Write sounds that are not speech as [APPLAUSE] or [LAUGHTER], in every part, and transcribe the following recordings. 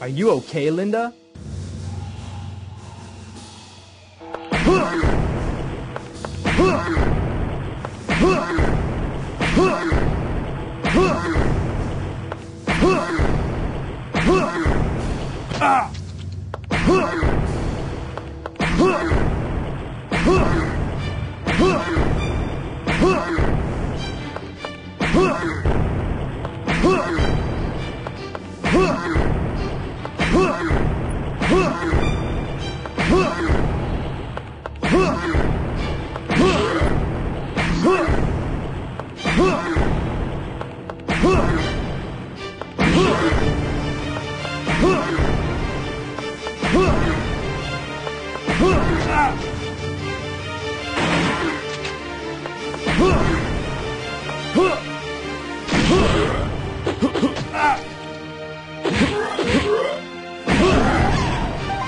Are you okay, Linda? [LAUGHS]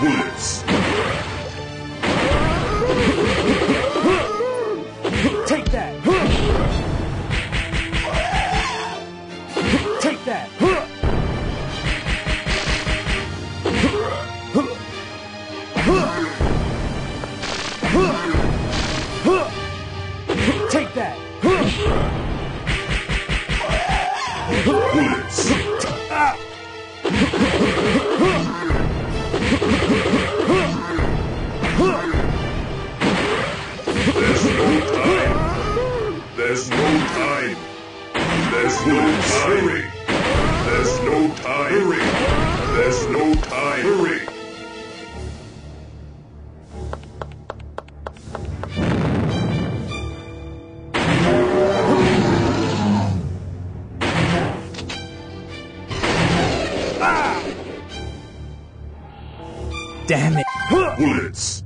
Bullets. No time. Hurry. There's no time. Hurry. There's no time. Hurry. Damn it! Bullets.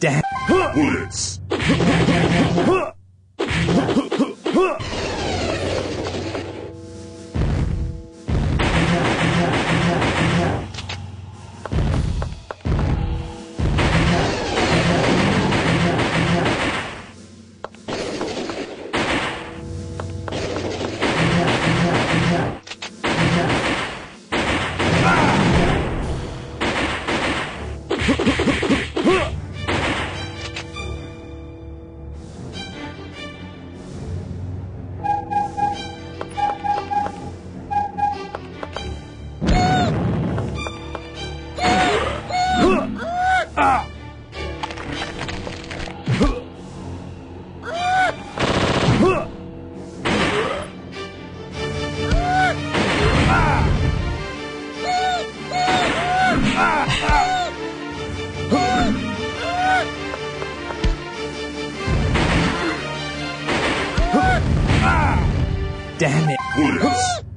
Damn! Bullets. [LAUGHS] Damn it!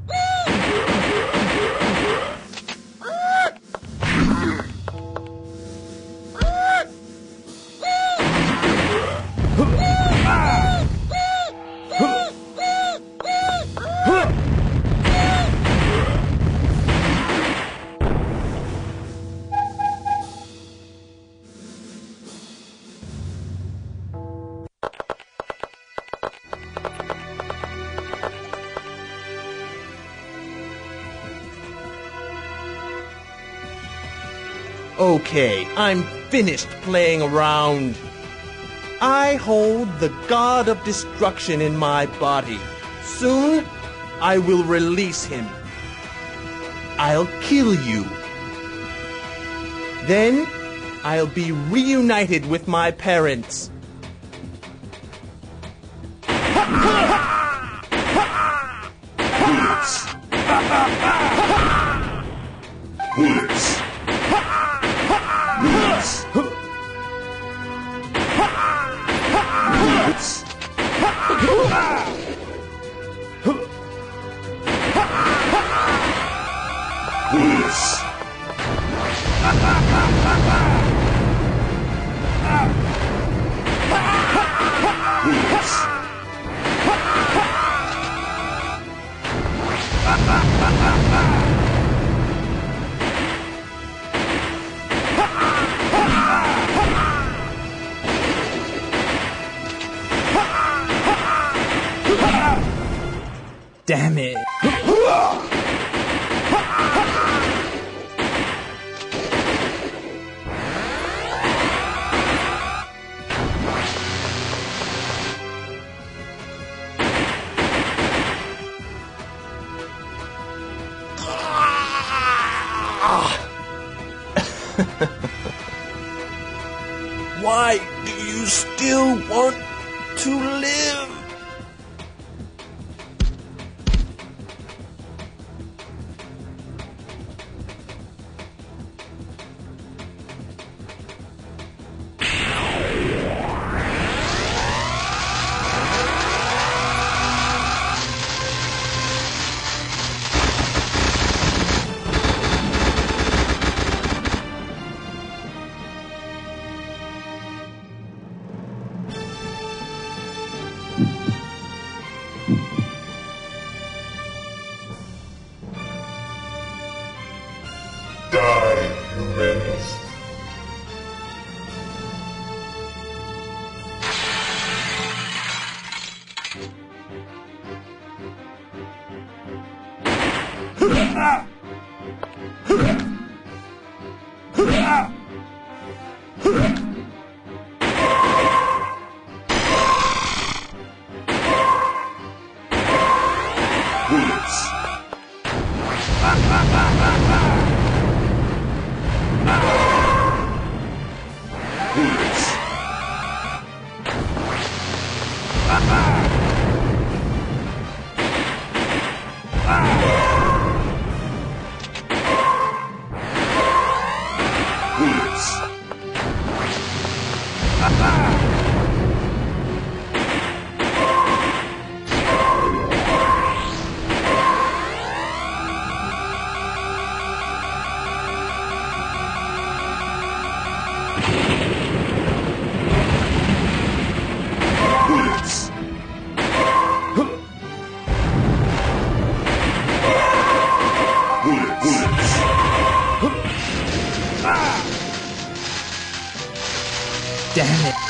Okay, I'm finished playing around. I hold the god of destruction in my body. Soon, I will release him. I'll kill you. Then, I'll be reunited with my parents. [LAUGHS] Damn it. [LAUGHS] Bullets.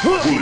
Damn